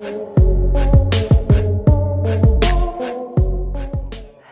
Oh.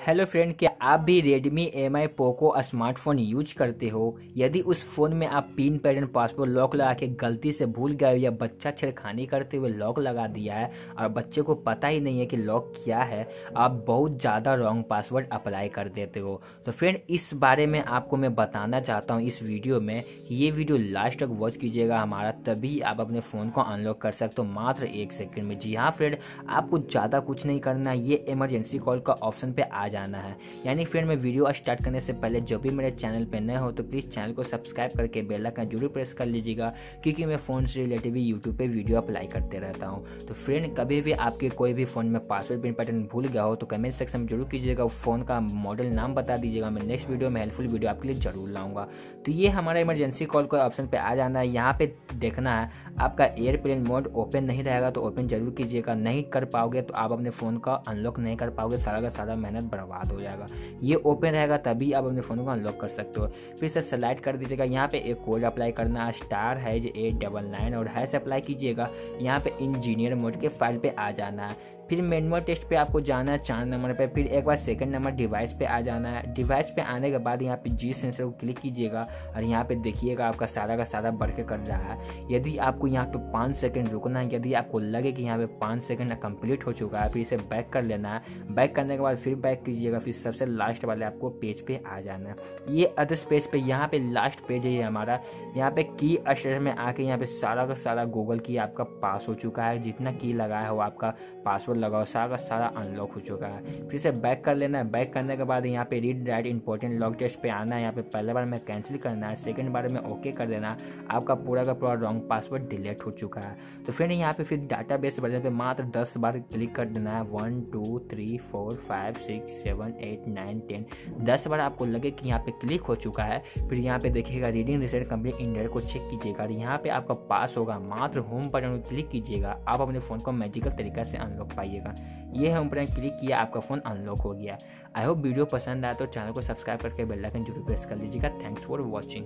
Hello friend, क्या आप भी Redmi Mi Poco smartphone use करते हो? यदि उस फ़ोन में आप पिन पैटर्न पासवर्ड लॉक लगा के गलती से भूल गए या बच्चा छेड़खानी करते हुए लॉक लगा दिया है और बच्चे को पता ही नहीं है कि लॉक क्या है, आप बहुत ज़्यादा रॉन्ग पासवर्ड अप्लाई कर देते हो। तो फ्रेंड, इस बारे में आपको मैं बताना चाहता हूँ इस वीडियो में। ये वीडियो लास्ट तक वॉच कीजिएगा, हमारा तभी आप अपने फ़ोन को अनलॉक कर सकते हो मात्र एक सेकेंड में। जी हाँ फ्रेंड, आपको ज़्यादा कुछ नहीं करना ये इमरजेंसी कॉल का ऑप्शन पर आ जाना है। यानी फ्रेंड मैं वीडियो स्टार्ट करने से पहले जब भी मेरे चैनल पर नए हो तो प्लीज़ चैनल को सब्सक्राइब करके बेल आइकन ज़रूर प्रेस कर लीजिएगा, क्योंकि मैं फ़ोन से रिलेटेड भी यूट्यूब पे वीडियो अप्लाई करते रहता हूँ। तो फ्रेंड कभी भी आपके कोई भी फ़ोन में पासवर्ड पिन पैटर्न भूल गया हो तो कमेंट सेक्शन में ज़रूर कीजिएगा फ़ोन का मॉडल नाम बता दीजिएगा। मैं नेक्स्ट वीडियो में हेल्पफुल वीडियो आपके लिए ज़रूर लाऊँगा। तो ये हमारा इमरजेंसी कॉल का ऑप्शन पे आ जाना है। यहाँ पे देखना है, आपका एयरप्लेन मोड ओपन नहीं रहेगा तो ओपन ज़रूर कीजिएगा। नहीं कर पाओगे तो आप अपने फ़ोन का अनलॉक नहीं कर पाओगे। सारा का सारा मेहनत बर्बाद हो जाएगा। ये ओपन रहेगा, तभी आप अपने फ़ोन को अनलॉक कर सकते हो। फिर से सेलेक्ट कर दीजिएगा। यहाँ पे एक कोड अप्लाई करना है star hash eight double nine और हैश अप्लाई कीजिएगा। यहाँ पे इंजीनियर मोड के फ़ाइल पे आ जाना है। फिर मैनुअल टेस्ट पे आपको जाना है चार नंबर पे, फिर एक बार सेकंड नंबर डिवाइस पे आ जाना है। डिवाइस पे आने के बाद यहाँ पे जी सेंसर को क्लिक कीजिएगा और यहाँ पे देखिएगा आपका सारा का सारा बढ़ के कर रहा है। यदि आपको यहाँ पे पाँच सेकंड रुकना है, यदि आपको लगे कि यहाँ पे पाँच सेकंड कंप्लीट हो चुका है, फिर इसे बैक कर लेना है। बैक करने के बाद फिर बैक कीजिएगा, फिर सबसे लास्ट वाले आपको पेज पे आ जाना है। ये अदर्स पेज पे यहाँ पे लास्ट पेज है हमारा। यहाँ पे की अक्षर में आके यहाँ पे सारा का सारा गूगल की आपका पास हो चुका है। जितना की लगाया हो आपका पासवर्ड लगाओ, सारा सारा अनलॉक हो चुका है। फिर से बैक कर लेना है। बैक करने के बाद यहाँ पे read write important lock test पे आना है। यहाँ पे पहले बार में कैंसिल करना है सेकंड बार में ओके कर देना आपका पूरा का पूरा रॉन्ग पासवर्ड डिलीट हो चुका है। तो फिर यहाँ पे फिर डाटा बेस बटन पे मात्र दस बार क्लिक कर देना है। One two three four five six seven eight nine ten दस बार आपको लगे कि यहाँ पे क्लिक हो चुका है। फिर यहाँ पे देखिएगा रीडिंग रिसेंट कंप्लीट इंडिया को चेक कीजिएगा। यहाँ पे आपका पास होगा। मात्र होम बटन क्लिक कीजिएगा। आप अपने फ़ोन को मैजिकल तरीका से अनलॉक पाइए। पाइएगा। ये हम पर क्लिक किया, आपका फ़ोन अनलॉक हो गया। आई होप वीडियो पसंद आया तो चैनल को सब्सक्राइब करके बेल आइकन ज़रूर प्रेस कर लीजिएगा। Thanks for watching